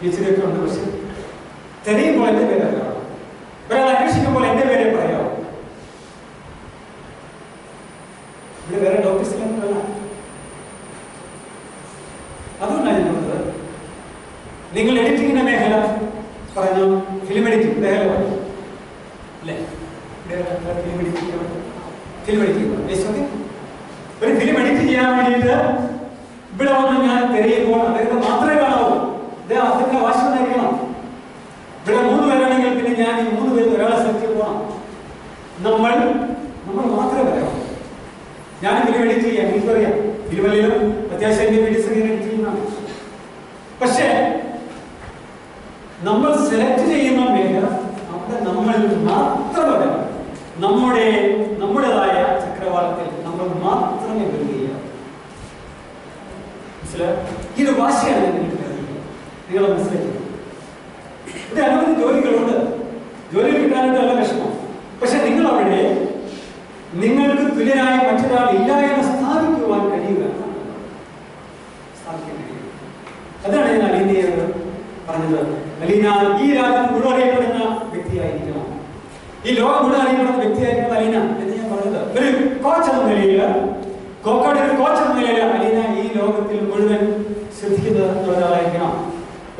Jetzt ist der Konkursiv. തെരയുമ്പോൾ എന്റെ പേര് കാണാം ഒരാൾ അന്വേഷിക്കുമ്പോൾ എന്റെ പേരെ പറയാം. ഇവിടെ വേറെ ഡോക്ടേഴ്സ് ഇല്ല അതുകൊണ്ടാണ് ഞാൻ പറഞ്ഞത്. നിങ്ങൾ എഡിറ്റിങ്ങിന്റെ മേഖല പറഞ്ഞു ഫിലിം എഡിറ്റിംഗ് മേഖല പറഞ്ഞു അല്ലേ? ഫിലിം എഡിറ്റിംഗ് ഫിലിം എഡിറ്റിംഗ് ഒരു ഫിലിം എഡിറ്റ് ചെയ്യാൻ വേണ്ടിയിട്ട് ഇവിടെ വന്ന് ഞാൻ തിരയുമ്പോൾ അദ്ദേഹത്തെ മാത്രമേ കാണാവൂ അദ്ദേഹം അദ്ദേഹത്തിന്റെ വാശിണ്ടായിരിക്കണം ഇവിടെ മൂന്ന് പേരാണെങ്കിൽ പിന്നെ ഞാൻ ഈ മൂന്ന് പേര് ഒരാളെ സെലക്ട് ചെയ്ത് പോകണം നമ്മൾ നമ്മൾ മാത്രമേ വരാവൂ ഫിലിം എഡിറ്റ് ചെയ്യാം. എനിക്കറിയാം. തിരുവല്ലയിലും അത്യാവശ്യം എന്റെ എഡിറ്റ് ചെയ്യുന്നതാണ്. പക്ഷേ നമ്മൾ സെലക്ട് ചെയ്യുന്ന മേഖല അവിടെ നമ്മൾ മാത്രമല്ല നമ്മുടെ നമ്മുടേതായ ചക്രവാളത്തിൽ നമ്മൾ മാത്രമേ മനസ്സിലായോ? ഈ ഒരു. നിങ്ങൾ മനസ്സിലാക്കി ഇവിടെ അനവധി ജോലികളുണ്ട്. ജോലി കിട്ടാനായിട്ട് നല്ല വിഷമം. പക്ഷെ നിങ്ങൾ അവിടെ നിങ്ങൾക്ക് തുല്യനായ മറ്റൊരാൾ ഇല്ല എന്ന് സ്ഥാപിക്കുവാൻ കഴിയുക. സ്ഥാപിക്കാൻ അതാണ് ഞാൻ അലീനയോട് പറഞ്ഞത്. അലീന ഈ രാജ്യം മുഴുവൻ അറിയപ്പെടുന്ന വ്യക്തിയായിരിക്കണം. ഈ ലോകം മുഴുവൻ അറിയപ്പെടുന്ന അലീന എന്ന് ഞാൻ പറഞ്ഞത്. ഒരു കോച്ച് എന്ന നിലയിൽ കോക്കോട് ഒരു കോച്ച് എന്ന നിലയിൽ അലീന ഈ ലോകത്തിൽ മുഴുവൻ ശ്രദ്ധിക്കുന്ന ഒരാളായിരിക്കണം.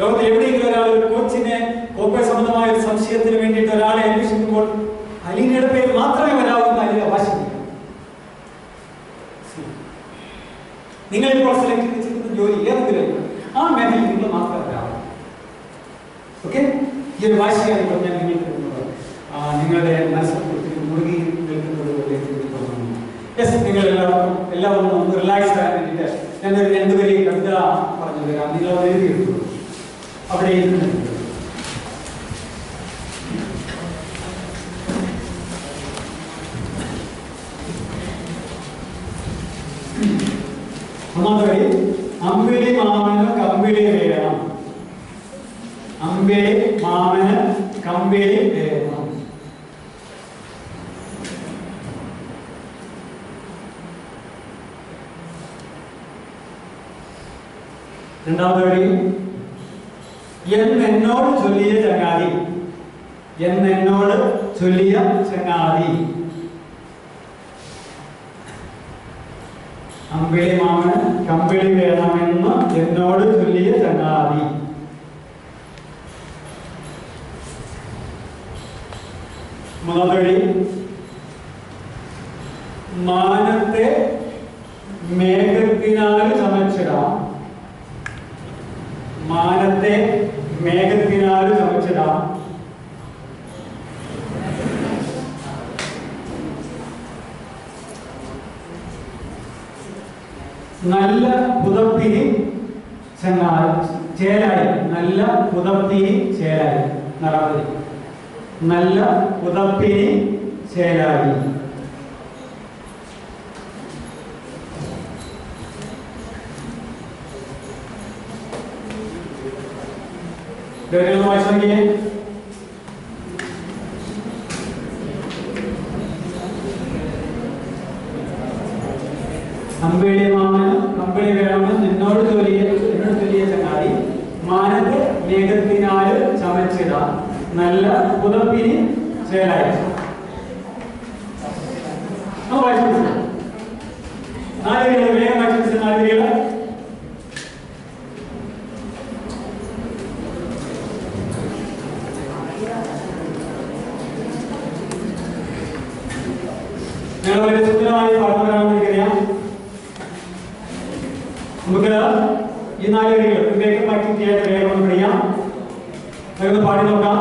ലോകത്തിൽ എവിടെയെങ്കിലും ഒരാൾ ഒരു കോച്ചിനെ കോപ്പെ സംബന്ധമായ ഒരു സംശയത്തിന് വേണ്ടിയിട്ട് ഒരാളെ അന്വേഷിക്കുമ്പോൾ അലീനയുടെ പേര് മാത്രമേ വരാവൂ എന്ന് അലീന വാശിക്കുന്നു നിങ്ങൾ ഇപ്പോൾ സെലക്ട് ചെയ്തിരിക്കുന്ന ജോലി ഏതെങ്കിലും ആ മേഖലയിൽ നിങ്ങൾ മാത്രമേ വരാവൂ ഓക്കെ ഈ ഒരു വാശിയാണ് പറഞ്ഞാൽ. ആ, നിങ്ങളുടെ മനസ്സിൽ മുറുകി നിൽക്കുന്നത് പോലെ എനിക്ക് നിങ്ങൾ എല്ലാവർക്കും എല്ലാവരും ഒന്ന് റിലാക്സ് ആകാൻ വേണ്ടിയിട്ട് ഞാൻ രണ്ടുപേരെയും കവിത പറഞ്ഞു തരാം നിങ്ങൾ അത് എഴുതിയെടുത്തു അവിടെ എഴുതുന്നുണ്ട് ഒന്നാമത്തെ അമ്പിളി മാമന് കമ്പിളി വേണം. അമ്പിളി മാമന് കമ്പിളി വേണം. രണ്ടാമത്തെ വരി എന്നോട് ചൊല്ലിയ ചങ്ങാതി എന്നോട് ചൊല്ലിയ ചങ്ങാതി. അമ്പിളി മാമന് കമ്പിളി വേണമെന്ന് എന്നോട് ചൊല്ലിയ ചങ്ങാതി. മൂന്നാമത്തെ മാനത്തെ മേഘത്തിനാൽ ചമച്ചിടാം. മാനത്തെ മേഘത്തിനാൽ ചമച്ചിടാം. നല്ല പുതപ്പിനി ചങ്ങായി ചേലായി. നല്ല പുതപ്പിനി ചേലായി. നടപടി നല്ല പുതപ്പിനി ചേലായി. ഇതൊരു അമ്പിളി കമ്പനി വേണമെന്ന് നിന്നോട് ചൊല്ലിയ എന്നോട് ചൊല്ലിയ ചങ്ങാതി മാനത്ത് മേഘത്തിനാല് ചമച്ചിട. നല്ല പുതപ്പിനി ചേലായി. നാല് ഞങ്ങൾ വളരെ സുന്ദരമായി എനിക്കറിയാം നമുക്ക് ഈ നാല് വരികൾ വേഗം ആക്ടിവിറ്റി ആയിട്ട് വേഗം ഒന്ന് പഠിക്കാം വേഗം പാടി നോക്കാം